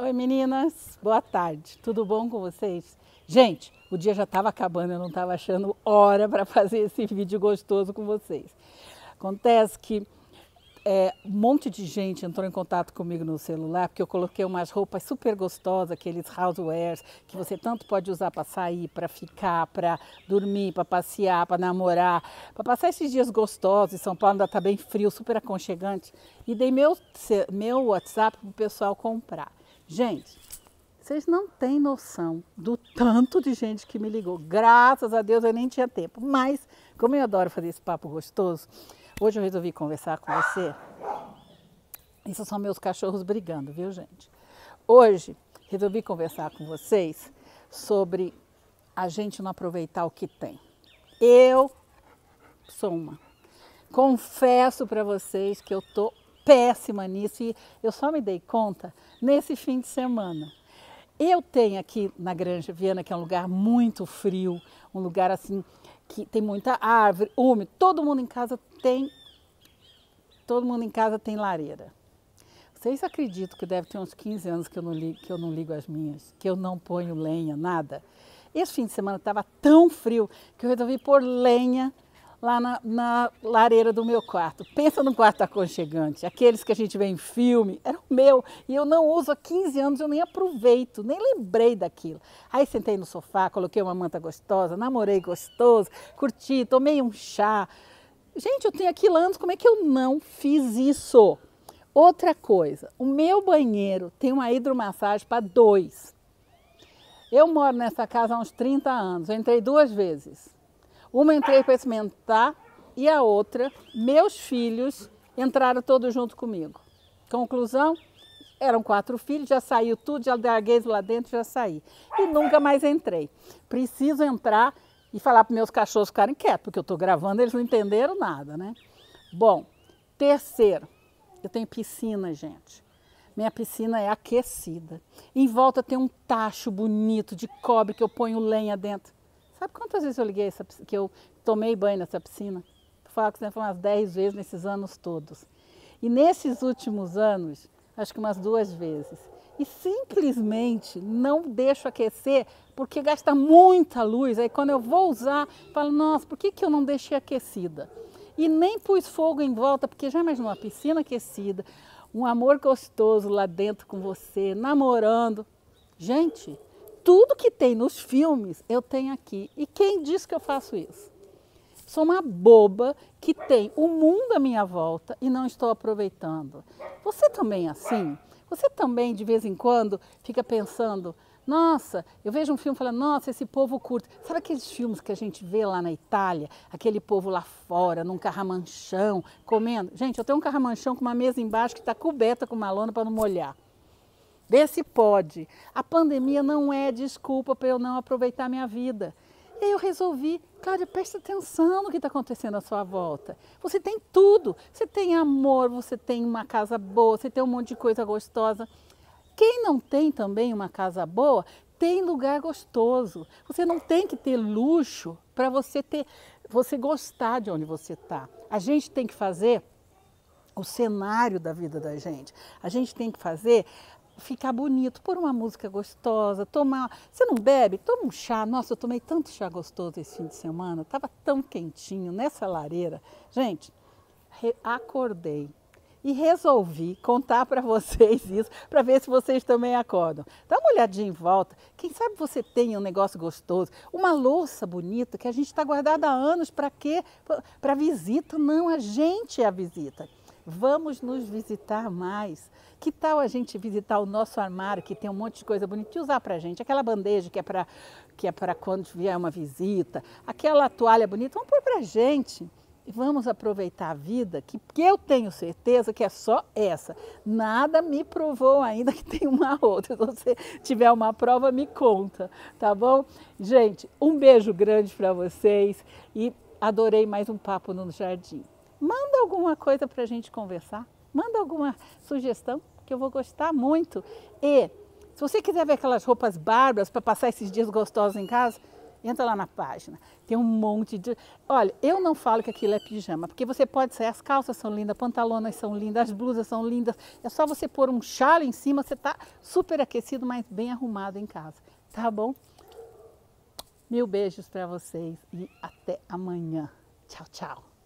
Oi meninas, boa tarde. Tudo bom com vocês? Gente, o dia já estava acabando, eu não estava achando hora para fazer esse vídeo gostoso com vocês. Acontece que é, um monte de gente entrou em contato comigo no celular, porque eu coloquei umas roupas super gostosas, aqueles housewares, que você tanto pode usar para sair, para ficar, para dormir, para passear, para namorar, para passar esses dias gostosos. Em São Paulo ainda está bem frio, super aconchegante. E dei meu, meu WhatsApp para o pessoal comprar. Gente, vocês não têm noção do tanto de gente que me ligou. Graças a Deus eu nem tinha tempo. Mas, como eu adoro fazer esse papo gostoso, Hoje eu resolvi conversar com você. Isso são meus cachorros brigando, viu, gente? Hoje resolvi conversar com vocês sobre a gente não aproveitar o que tem. Eu sou uma. Confesso para vocês que eu tô péssima nisso e eu só me dei conta nesse fim de semana. Eu tenho aqui na Granja Viana, que é um lugar muito frio, um lugar assim que tem muita árvore, úmido. Todo mundo em casa tem todo mundo em casa tem lareira. Vocês acreditam que deve ter uns 15 anos que eu não ligo, que eu não ligo as minhas, que eu não ponho lenha, nada? Esse fim de semana estava tão frio que eu resolvi pôr lenha lá na, na, lareira do meu quarto. Pensa num quarto aconchegante, aqueles que a gente vê em filme, era o meu, e eu não uso há 15 anos, eu nem aproveito, nem lembrei daquilo. Aí sentei no sofá, coloquei uma manta gostosa, namorei gostoso, curti, tomei um chá. Gente, eu tenho aquilo anos, como é que eu não fiz isso? Outra coisa, o meu banheiro tem uma hidromassagem para dois. Eu moro nessa casa há uns 30 anos, eu entrei duas vezes. Uma entrei para experimentar e a outra, meus filhos entraram todos junto comigo. Conclusão, eram quatro filhos, já saiu tudo, já larguei lá dentro, já saí. E nunca mais entrei. Preciso entrar e falar para meus cachorros ficarem quietos, porque eu estou gravando, eles não entenderam nada, né? Bom, terceiro, eu tenho piscina, gente. Minha piscina é aquecida. Em volta tem um tacho bonito de cobre que eu ponho lenha dentro. Sabe quantas vezes eu liguei essa, que eu tomei banho nessa piscina? Falar que foi umas 10 vezes nesses anos todos. E nesses últimos anos, acho que umas duas vezes. E simplesmente não deixo aquecer porque gasta muita luz. Aí quando eu vou usar, falo, nossa, por que, que eu não deixei aquecida? E nem pus fogo em volta, porque já imaginou uma piscina aquecida, um amor gostoso lá dentro com você, namorando. Gente, tudo que tem nos filmes eu tenho aqui. E quem diz que eu faço isso? Sou uma boba que tem o mundo à minha volta e não estou aproveitando. Você também é assim? Você também, de vez em quando, fica pensando, nossa, eu vejo um filme falando, nossa, esse povo curto. Sabe aqueles filmes que a gente vê lá na Itália? Aquele povo lá fora, num carramanchão, comendo. Gente, eu tenho um carramanchão com uma mesa embaixo que está coberta com uma lona para não molhar. Vê se pode. A pandemia não é desculpa para eu não aproveitar minha vida. E aí eu resolvi, Cláudia, presta atenção no que está acontecendo à sua volta. Você tem tudo. Você tem amor, você tem uma casa boa, você tem um monte de coisa gostosa. Quem não tem também uma casa boa, tem lugar gostoso. Você não tem que ter luxo para você ter, você gostar de onde você está. A gente tem que fazer o cenário da vida da gente. A gente tem que fazer ficar bonito, pôr uma música gostosa, tomar. Você não bebe? Toma um chá. Nossa, eu tomei tanto chá gostoso esse fim de semana, estava tão quentinho nessa lareira. Gente, acordei e resolvi contar para vocês isso, para ver se vocês também acordam. Dá uma olhadinha em volta. Quem sabe você tem um negócio gostoso, uma louça bonita que a gente está guardada há anos para quê? Para visita? Não, a gente é a visita. Vamos nos visitar mais. Que tal a gente visitar o nosso armário, que tem um monte de coisa bonita, e usar para a gente? Aquela bandeja que é para que é para quando vier uma visita, aquela toalha bonita, vamos pôr para a gente. E vamos aproveitar a vida, que, que eu tenho certeza que é só essa. Nada me provou ainda que tem uma outra. Se você tiver uma prova, me conta, tá bom? Gente, um beijo grande para vocês e adorei mais um papo no jardim. Manda alguma coisa para a gente conversar. Manda alguma sugestão que eu vou gostar muito. E se você quiser ver aquelas roupas bárbaras para passar esses dias gostosos em casa, Entra lá na página. Tem um monte de. Olha, eu não falo que aquilo é pijama, porque você pode sair, as calças são lindas, pantalonas são lindas, as blusas são lindas. É só você pôr um chale em cima, você está super aquecido, mas bem arrumado em casa. Tá bom? Mil beijos para vocês e até amanhã. Tchau, tchau.